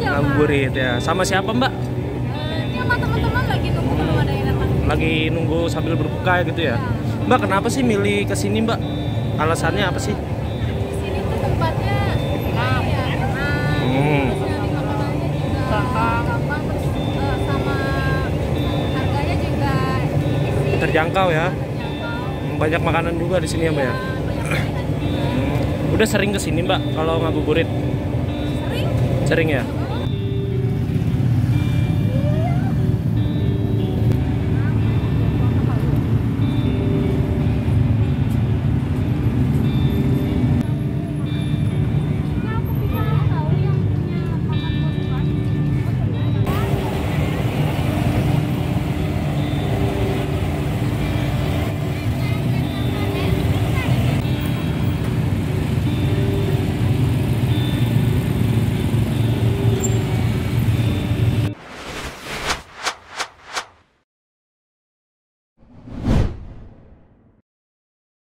ngabuburit ya. Sama siapa Mbak? Eh, ini sama teman-teman lagi nunggu belum ada yang datang. Lagi nunggu sambil berbuka gitu ya. Mbak kenapa sih milih ke sini Mbak? Alasannya apa sih? Sini tuh tempatnya enak, ya, enak. Hmm. Terus nyari makanannya juga gampang, terus eh, sama harganya juga isi. Terjangkau ya. terjangkau. Banyak makanan juga di sini ya Mbak ya. Ya, Udah sering ke sini Mbak kalau ngabuburit? Sering? Sering ya?